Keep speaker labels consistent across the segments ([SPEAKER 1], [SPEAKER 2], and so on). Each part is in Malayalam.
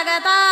[SPEAKER 1] जगता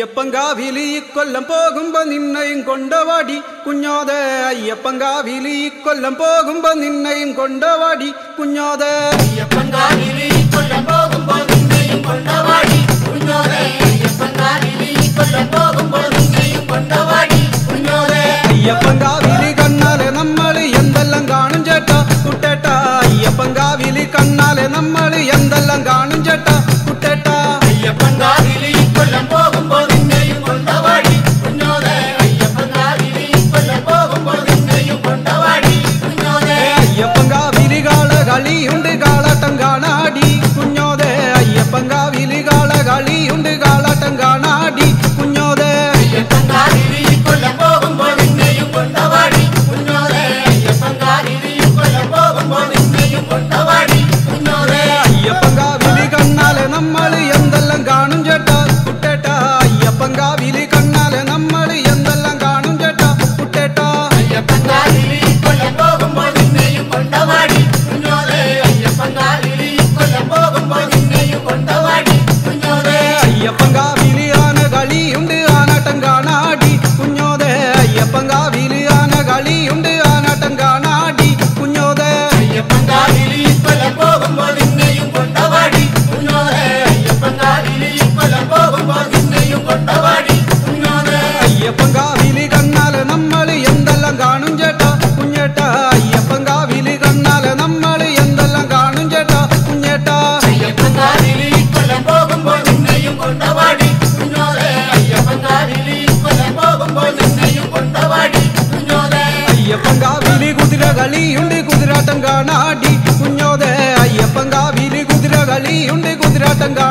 [SPEAKER 2] ஐயப்பங்காவிலி கொல்லம் പോകുമ്പോ നിന്നെയും കൊണ്ടവാടി കുഞ്ഞോത അയ്യപ്പങ്കാവിലി കൊല്ലം പോകുമ്പോ നിന്നെയും കൊണ്ടവാടി കുഞ്ഞോത അയ്യപ്പങ്കാവിലി
[SPEAKER 1] കൊല്ലം പോകുമ്പോ നിന്നെയും കൊണ്ടവാടി
[SPEAKER 2] കുഞ്ഞോത അയ്യപ്പങ്കാവിലി
[SPEAKER 1] കൊല്ലം പോകുമ്പോ നിന്നെയും കൊണ്ടവാടി
[SPEAKER 2] കുഞ്ഞോത അയ്യപ്പങ്കാവിലി കണ്ണാലെ നമ്മൾ എന്തെല്ലാം കാണും ചേട്ടാ കുട്ടേട്ടാ അയ്യപ്പങ്കാവിലി കണ്ണാലെ നമ്മൾ എന്തെല്ലാം കാണും ചേട്ടാ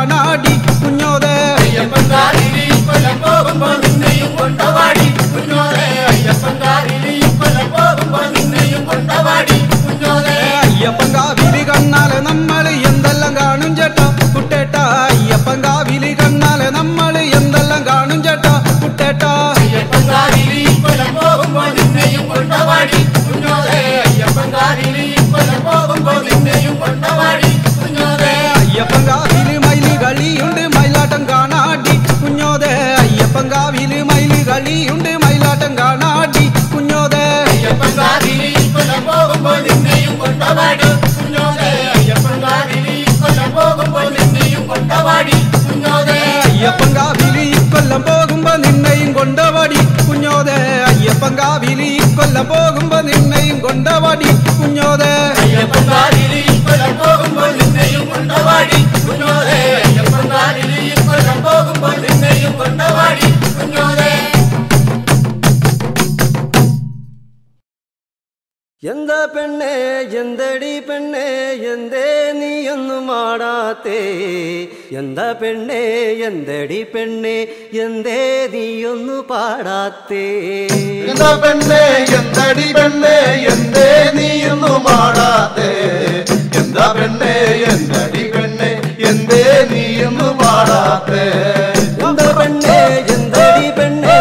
[SPEAKER 1] நாடி புண்ணோத ஐயப்பன் അയ്യപ്പൻകാവിലി കൊല്ലം പോകുമ്പോ നിന്നെയും കൊണ്ടവാടി.
[SPEAKER 2] കുഞ്ഞോതെ
[SPEAKER 1] അയ്യപ്പൻകാവിലി കൊല്ലം
[SPEAKER 2] പോകുമ്പോ നിന്നെയും കൊണ്ടവാടി കുഞ്ഞോതെ
[SPEAKER 1] അയ്യപ്പൻകാവിലി കൊല്ലം പോകുമ്പോ നിന്നെയും കൊണ്ടവാടി കുഞ്ഞോതെ
[SPEAKER 3] എന്താ പെണ്ണേ? എന്തടി പെണ്ണേ? എന്തേ നീയൊന്നും ആടാത്തേ എന്താ പെണ്ണേ എന്തടി പെണ്ണേ എന്തേ നീയൊന്നു പാടാത്തേ?
[SPEAKER 4] എന്താ പെണ്ണേ എന്തടി പെണ്ണേ എന്തേ നീയൊന്നു പാടാത്തേ?
[SPEAKER 3] എന്താ പെണ്ണേ എന്തടി പെണ്ണേ എന്തേ നീയൊന്നു പാടാത്തേ?
[SPEAKER 4] എന്താ പെണ്ണേ എന്തടി പെണ്ണേ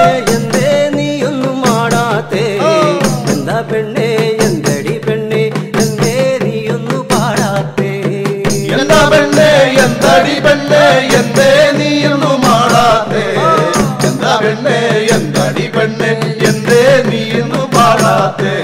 [SPEAKER 4] എന്തടി പെണ്ണെ എന്തേ നീയൊന്നും മാടാത്തെ എന്താ പെണ്ണെ എന്തടി പെണ്ണെ എന്തേ നീയൊന്നും
[SPEAKER 5] പാടാത്തേ?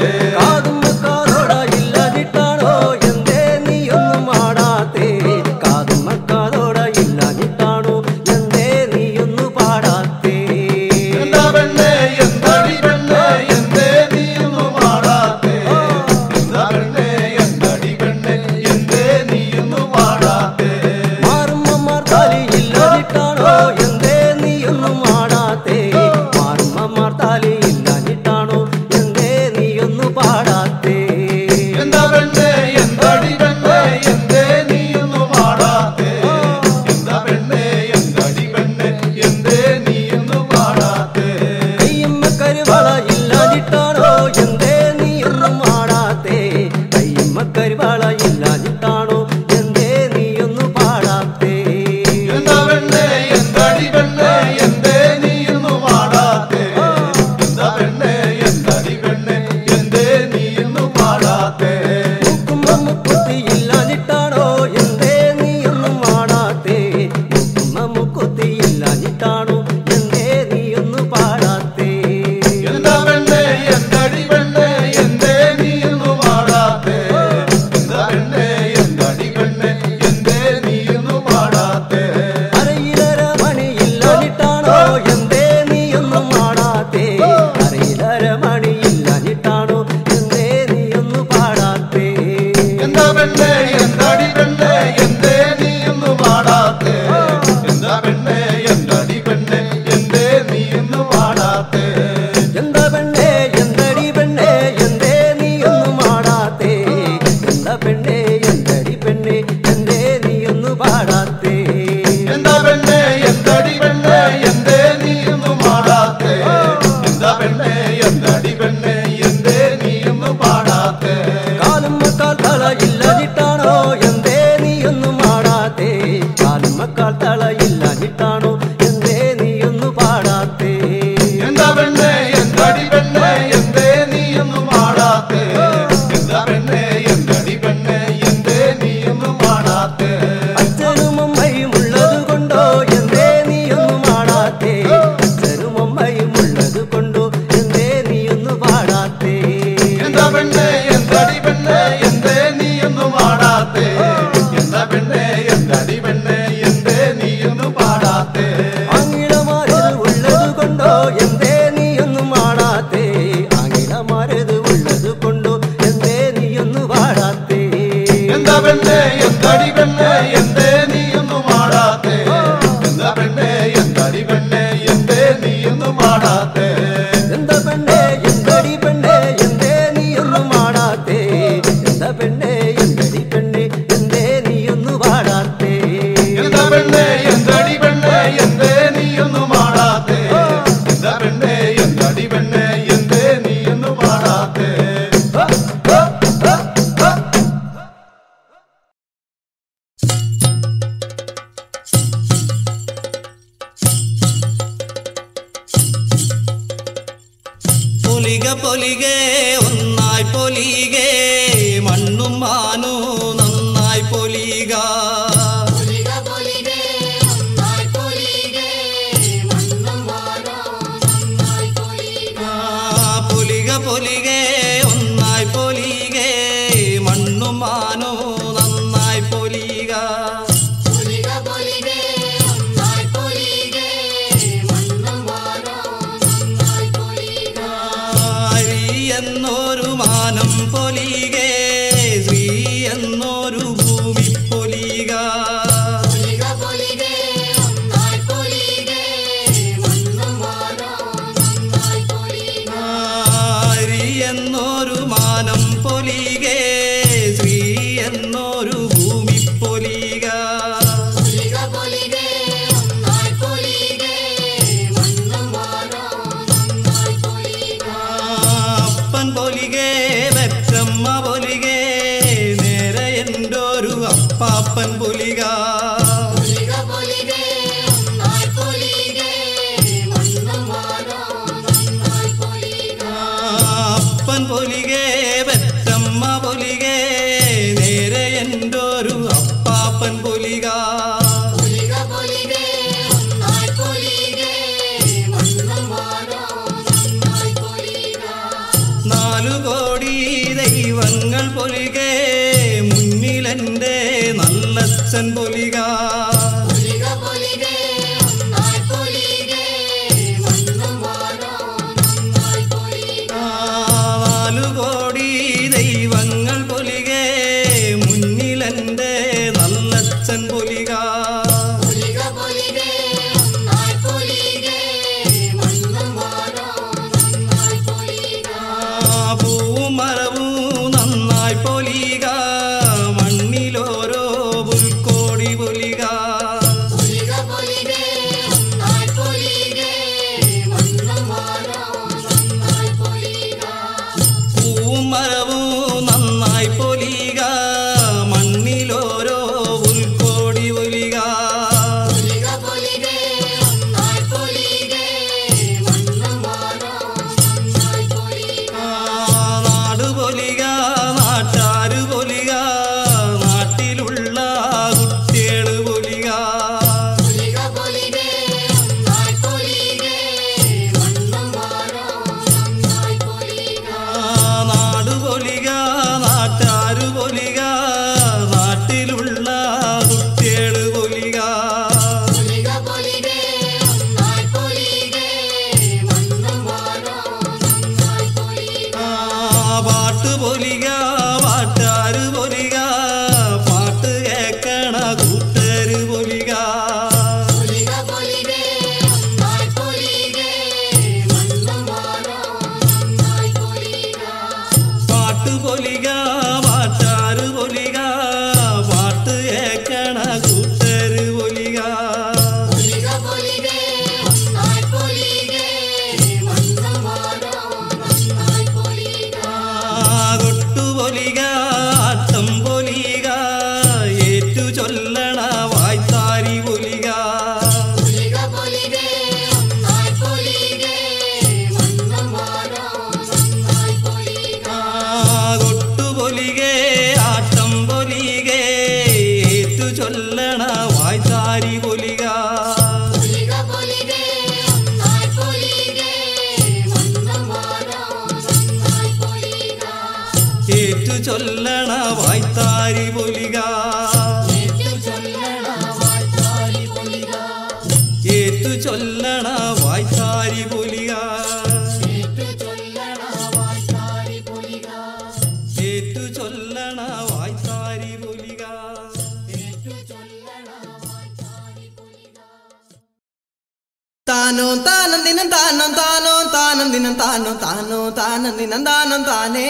[SPEAKER 5] बोली गे बोलिया சொல்லണ വായ്ത്താരി പൊലിക ഏറ്റു ചൊല്ലണ വായ്ത്താരി പൊലിക ഏറ്റു ചൊല്ലണ വായ്ത്താരി പൊലിക
[SPEAKER 6] తాను తానందిన తానం తాను తానందిన తాను తాను తానందిన తానం తానే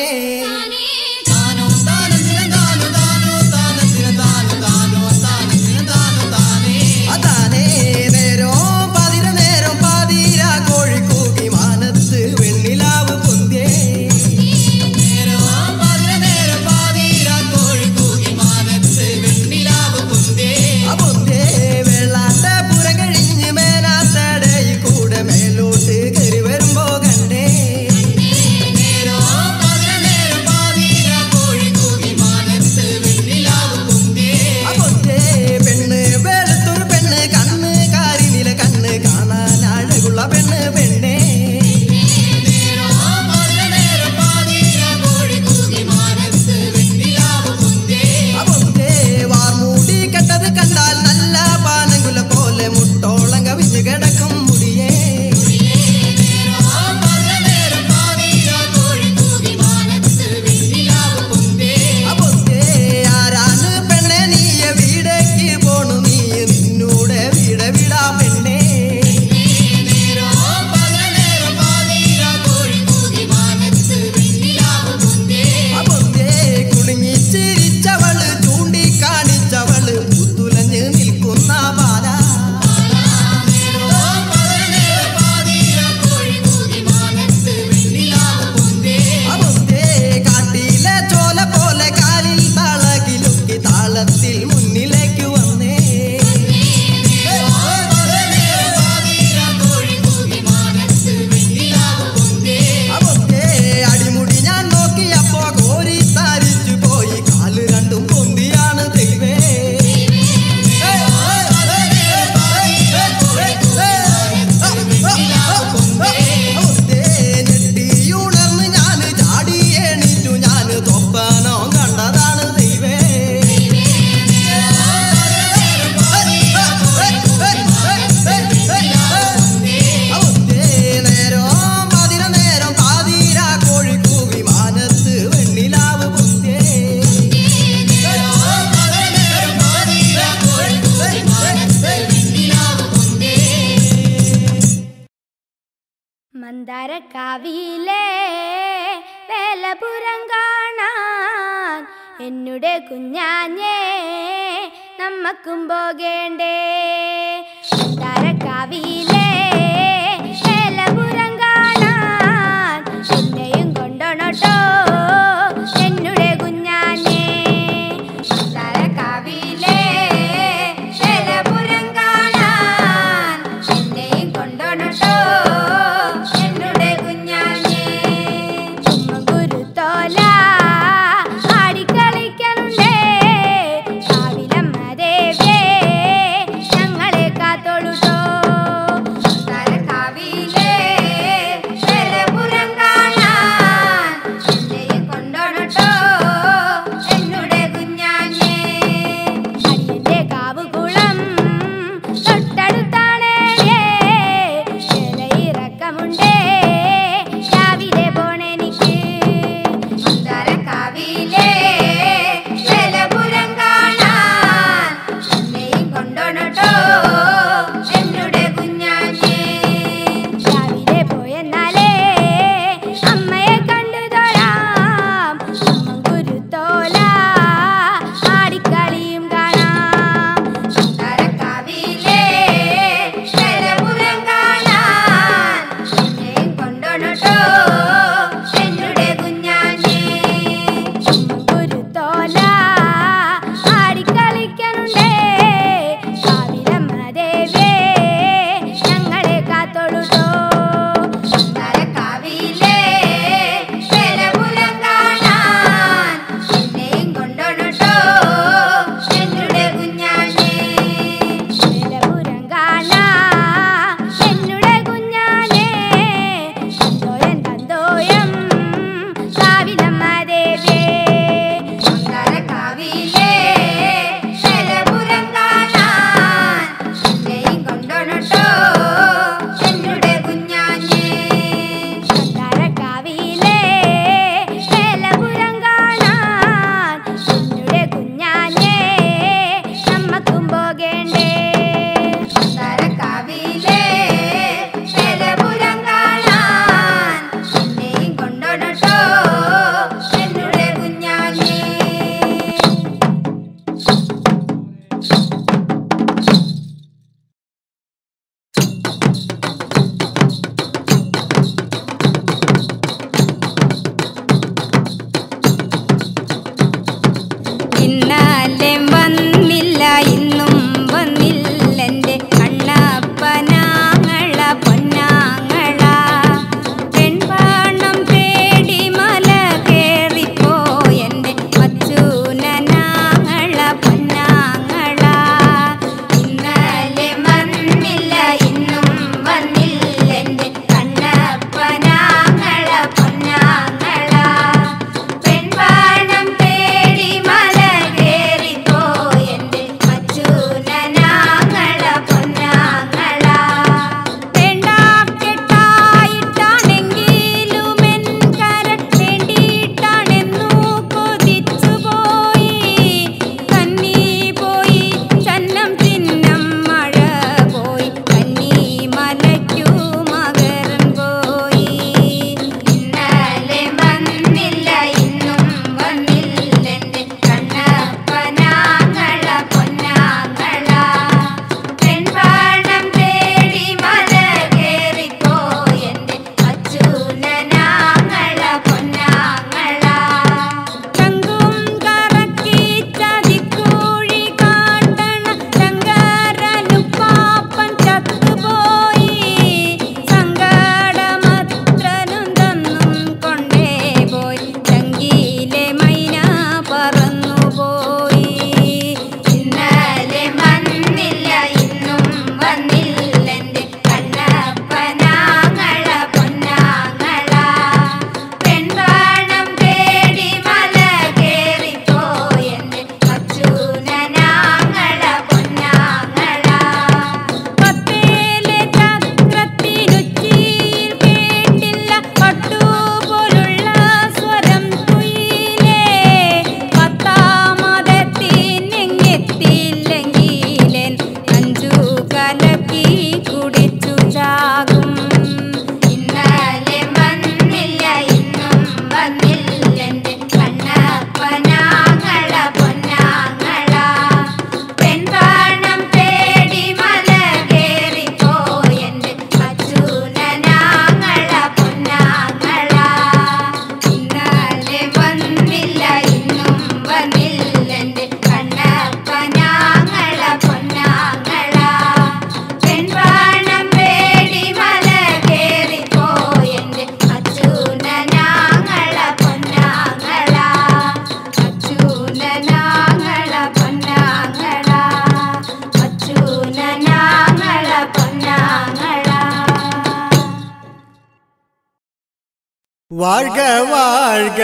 [SPEAKER 7] வாழ்க வாழ்க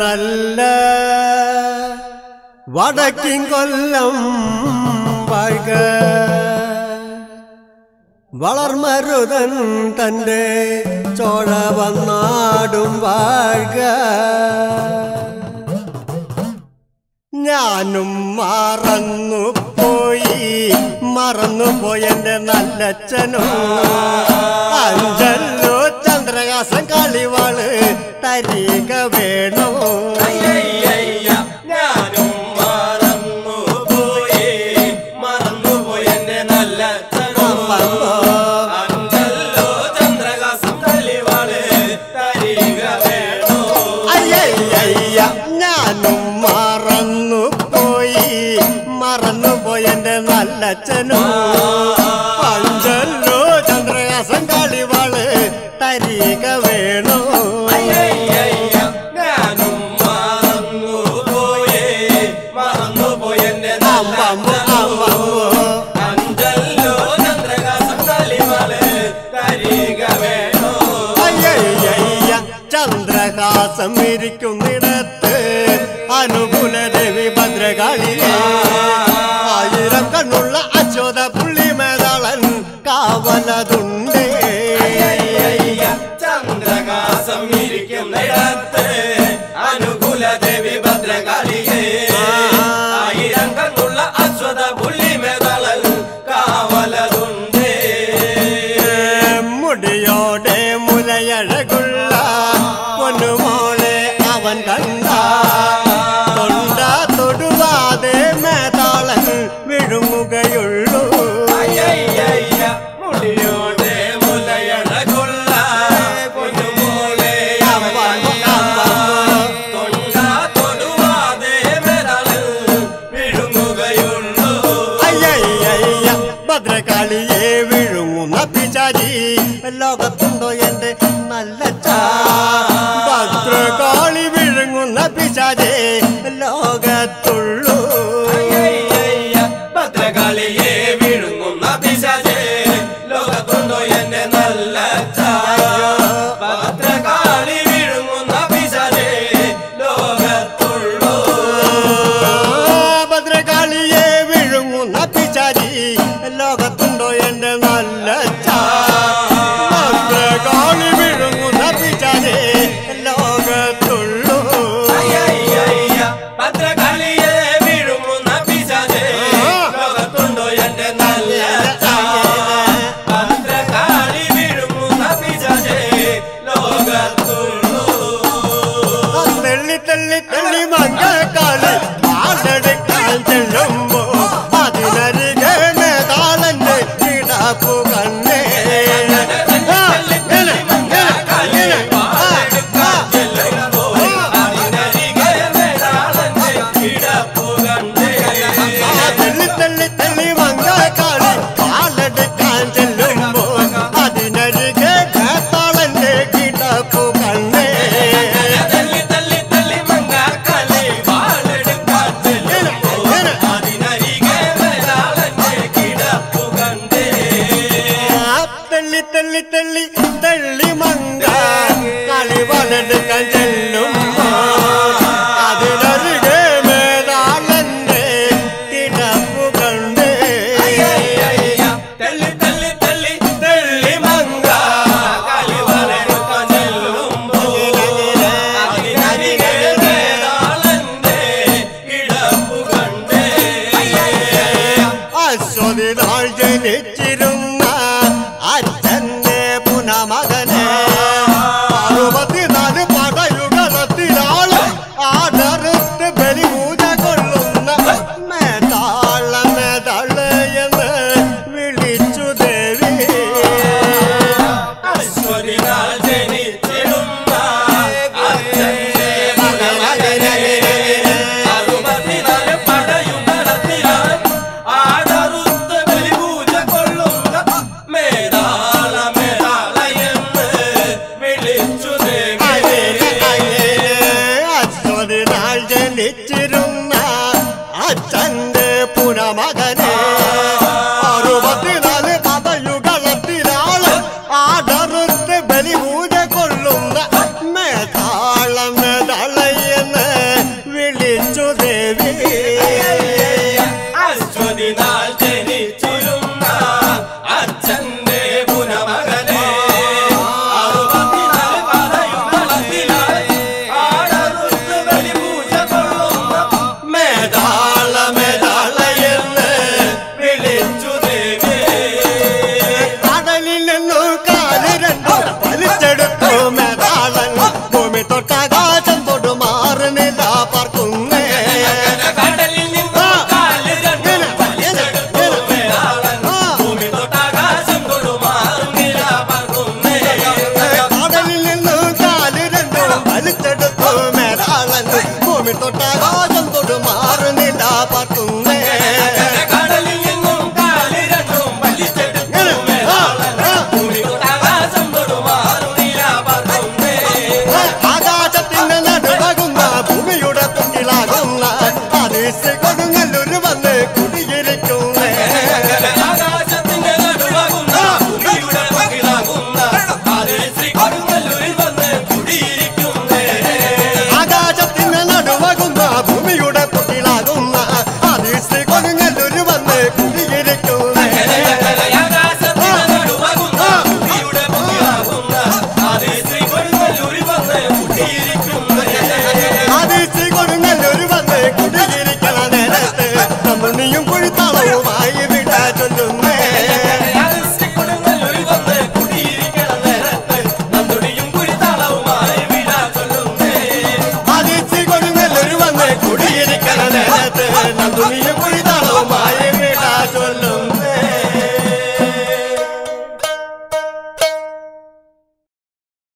[SPEAKER 7] நல்ல വടക്കിങ്കൊല്ലം വാഴ്ക. വളർമരുതൻ തന്റെ ചോഴ വന്നാടും വാഴ്ക. ഞാനും മറന്നു പോയി മറന്നു പോയെന്റെ നല്ലച്ഛനും അഞ്ചല്ലോ ച ചന്ദ്രഹാസം കളിവാൾ തരിക വേണോ? galinha.